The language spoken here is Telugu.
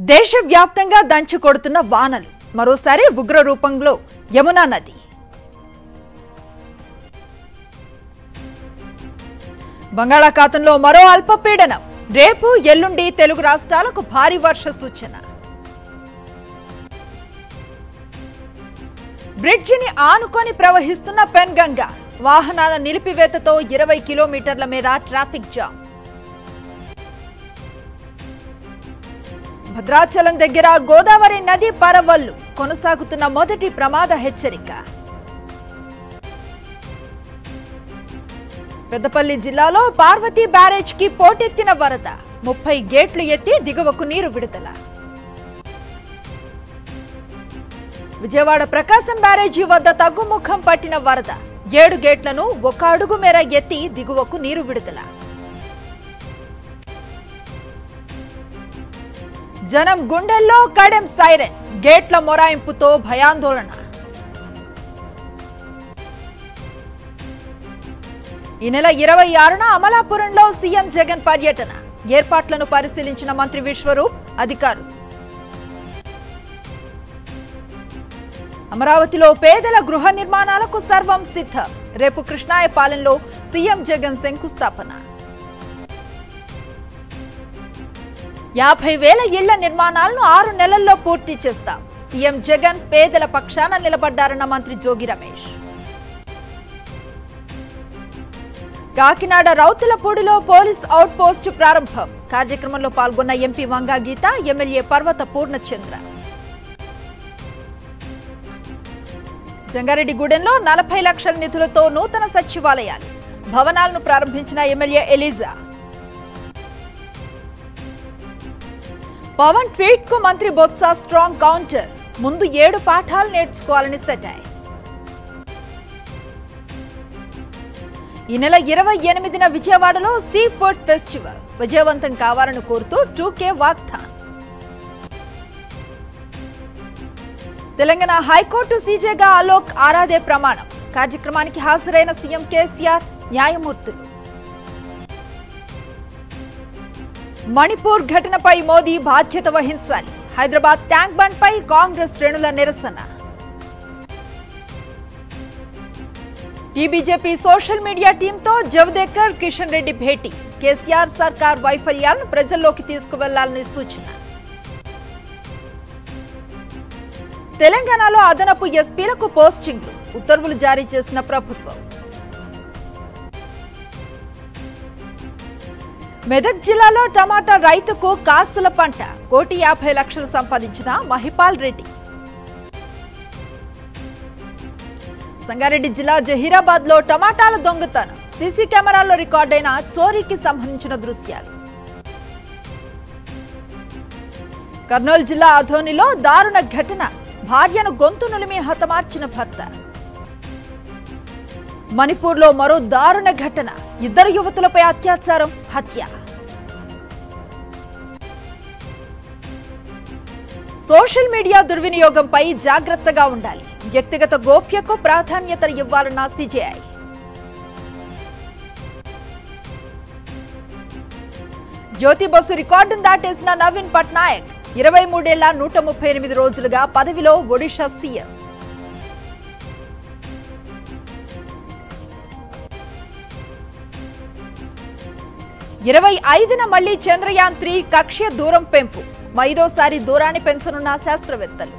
దేశవ్యాప్తంగా దంచి కొడుతున్న వానలు. మరోసారి ఉగ్ర రూపంలో యమునా నది. బంగాళాఖాతంలో మరో అల్పపీడనం. రేపు ఎల్లుండి తెలుగు రాష్ట్రాలకు భారీ వర్ష సూచన. బ్రిడ్జిని ఆనుకొని ప్రవహిస్తున్న పెన్గంగ. వాహనాల నిలిపివేతతో ఇరవై కిలోమీటర్ల మేర ట్రాఫిక్ జామ్. భద్రాచలం దగ్గర గోదావరి నది పరవళ్ళు కొనసాగుతున్న మొదటి ప్రమాద హెచ్చరిక. పెద్దపల్లి జిల్లాలో పార్వతీ బ్యారేజ్కి పోటెత్తిన వరద. ముప్పై గేట్లు ఎత్తి దిగువకు నీరు విడుదల. విజయవాడ ప్రకాశం బ్యారేజీ వద్ద తగ్గుముఖం పట్టిన వరద. ఏడు గేట్లను ఒక అడుగు మేర ఎత్తి దిగువకు నీరు విడుదల. జనం గుండెల్లో కడెం సైరన్ గేట్ల మొరాయింపుతో భయాందోళన. ఈ నెల ఇరవై ఆరున అమలాపురంలో సీఎం జగన్ పర్యటన. ఏర్పాట్లను పరిశీలించిన మంత్రి విశ్వరూప్ అధికారులు. అమరావతిలో పేదల గృహ నిర్మాణాలకు సర్వం సిద్ధం. రేపు కృష్ణాయపాలెంలో సీఎం జగన్ శంకుస్థాపన. యాభై వేల ఇళ్ళ నిర్మాణాలను ఆరు నెలల్లో పూర్తి చేస్తాం. సీఎం జగన్ పేదల పక్షాన నిలబడ్డారన్న మంత్రి జోగి రమేష్. కాకినాడ రౌతులపూడిలో పోలీస్ అవుట్ పోస్ట్ ప్రారంభం. కార్యక్రమంలో పాల్గొన్న ఎంపీ వంగా గీత ఎమ్మెల్యే పర్వత పూర్ణచంద్ర. జంగారెడ్డిగూడెంలో నలభై లక్షల నిధులతో నూతన సచివాలయాలు. భవనాలను ప్రారంభించిన ఎమ్మెల్యే ఎలిజా. పవన్ ట్వీట్కు మంత్రి బొత్స స్ట్రాంగ్ కౌంటర్. ముందు ఏడు పాఠాలు నేర్చుకోవాలని సెటాయ్ ఈ నెల ఇరవై ఎనిమిదిన విజయవాడలో సీ ఫుడ్ ఫెస్టివల్. విజయవంతం కావాలని కోరుతూ టూకే వాగ్దాన్. తెలంగాణ హైకోర్టు సీజేగా అలోక్ ఆరాధే ప్రమాణం. కార్యక్రమానికి హాజరైన సీఎం కేసీఆర్ న్యాయమూర్తులు. మణిపూర్ ఘటనపై మోదీ బాధ్యత వహించాలి. హైదరాబాద్ ట్యాంక్ బండ్ పై కాంగ్రెస్ శ్రేణుల నిరసన. టీబీజేపీ సోషల్ మీడియా టీంతో జవదేకర్ కిషన్ రెడ్డి భేటీ. కేసీఆర్ సర్కార్ వైఫల్యాలను ప్రజల్లోకి తీసుకువెళ్ళాలని సూచన. తెలంగాణలో అదనపు ఎస్పీలకు పోస్టింగ్లు. ఉత్తర్వులు జారీ చేసిన ప్రభుత్వం. మెదక్ జిల్లాలో టమాటా రైతుకు కాసుల పంట. కోటి యాభై లక్షలు సంపాదించిన మహిపాల్ రెడ్డి. సంగారెడ్డి జిల్లా జహీరాబాద్లో టమాటాల దొంగతనం. సీసీ కెమెరాల్లో రికార్డైన చోరీకి సంబంధించిన దృశ్యాలు. కర్నూలు జిల్లా అధోనిలో దారుణ ఘటన. భార్యను గొంతు నులిమి హతమార్చిన భర్త. మణిపూర్లో మరో దారుణ ఘటన. ఇద్దరు యువతులపై అత్యాచారం హత్య. సోషల్ మీడియా దుర్వినియోగంపై జాగ్రత్తగా ఉండాలి. వ్యక్తిగత గోప్యకు ప్రాధాన్యత ఇవ్వాలన్న సిజేఐ. జ్యోతి బస్సు రికార్డును దాటేసిన నవీన్ పట్నాయక్ ఇరవై మూడేళ్ళ నూట ముప్పై ఎనిమిది రోజులుగా పదవిలో ఒడిషా సీఎం. ఇరవై ఐదున మళ్ళీ చంద్రయాన్ త్రీ కక్ష్య దూరం పెంపు. ఐదోసారి దూరాన్ని పెంచనున్న శాస్త్రవేత్తలు.